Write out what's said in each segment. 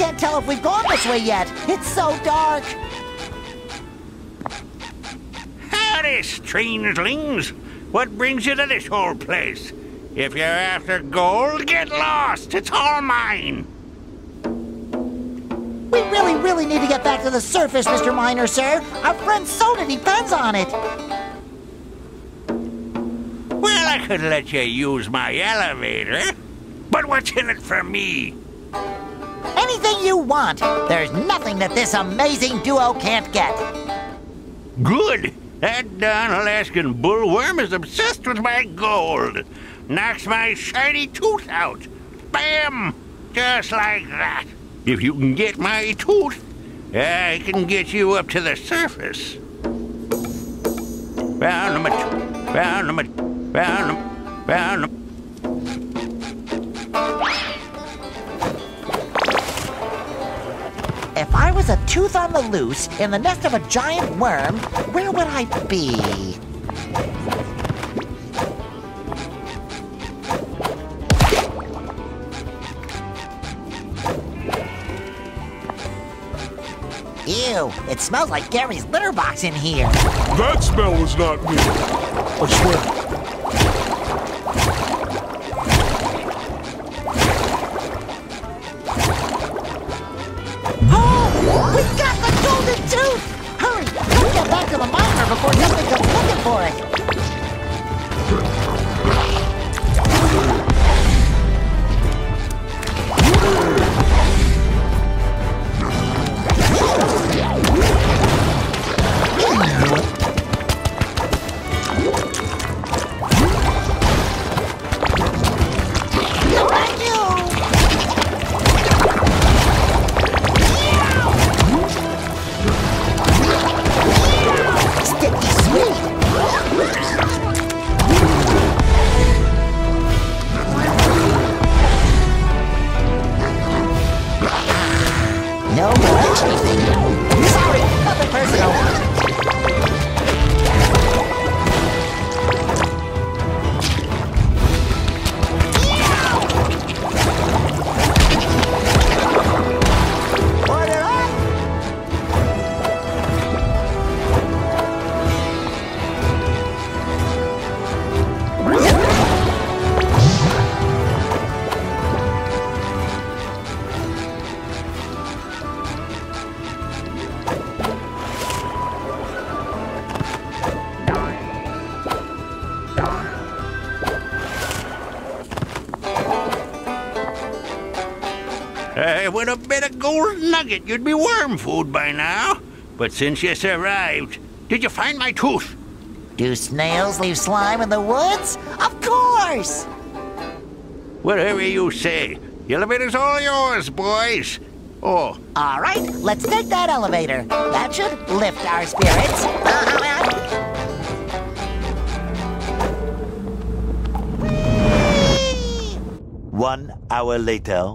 tell if we've gone this way yet. It's so dark. Howdy, strangelings. What brings you to this whole place? If you're after gold, get lost. It's all mine. We really, really need to get back to the surface, Mr. Miner, sir. Our friend Soda depends on it. Well, I could let you use my elevator. But what's in it for me? Anything you want. There's nothing that this amazing duo can't get. Good. That darn Alaskan bullworm is obsessed with my gold. Knocks my shiny tooth out. Bam! Just like that. If you can get my tooth, I can get you up to the surface. Him, found him, found him, found him. If was a tooth on the loose in the nest of a giant worm, where would I be? Ew, it smells like Gary's litter box in here. That smell was not me. I swear. Oh, we got the golden tooth! Hurry, let's get back to the miner before something comes looking for it. With a gold nugget, you'd be worm food by now. But since you survived, did you find my tooth? Do snails leave slime in the woods? Of course! Whatever you say. The elevator's all yours, boys. Oh, All right, let's take that elevator. That should lift our spirits. Uh-huh. One hour later.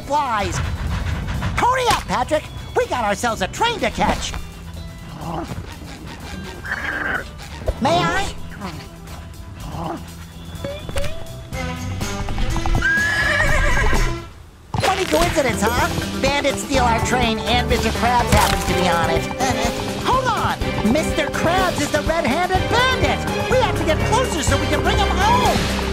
Supplies! Hurry up, Patrick! We got ourselves a train to catch! May I? Funny coincidence, huh? Bandits steal our train and Mr. Krabs happens to be on it. Hold on! Mr. Krabs is the red-handed bandit! We have to get closer so we can bring him home!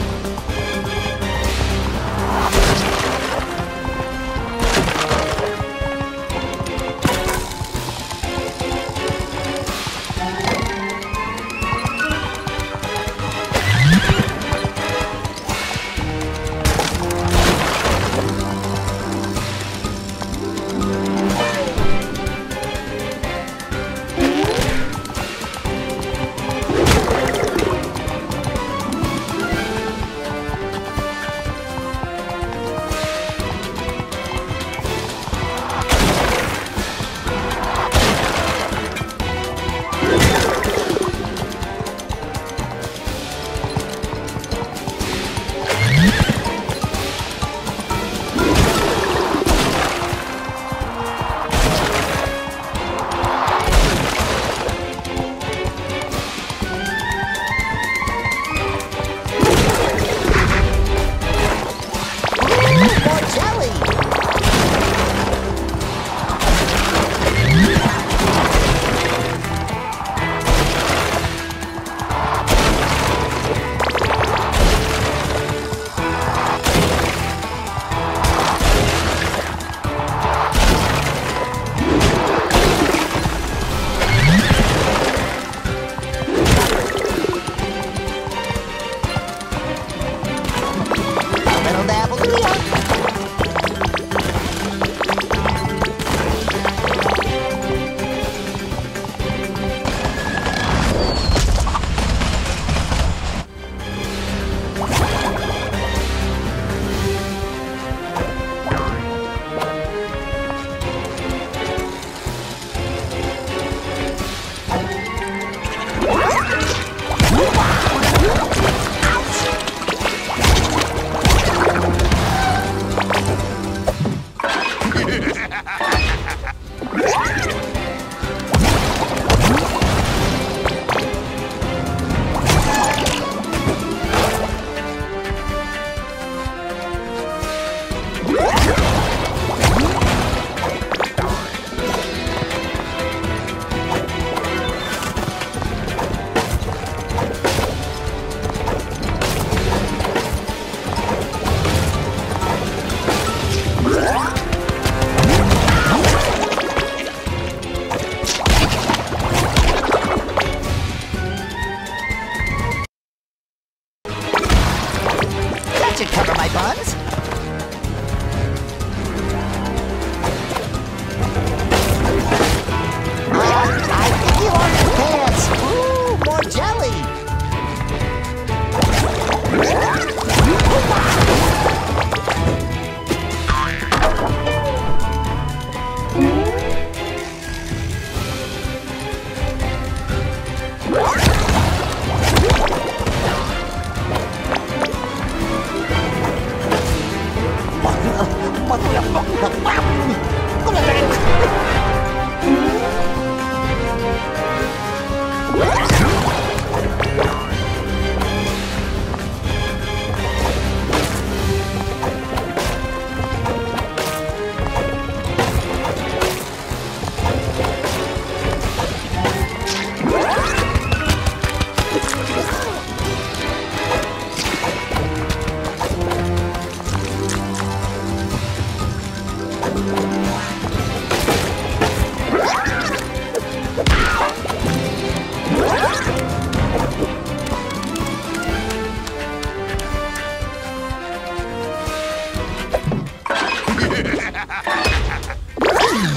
you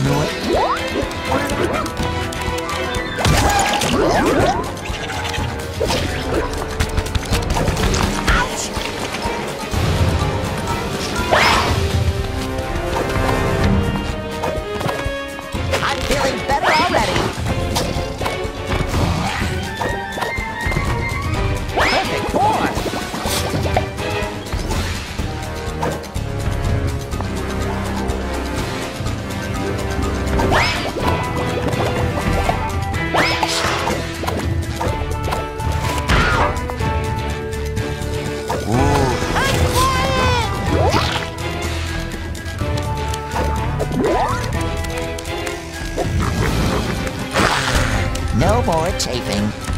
know it. Chafing.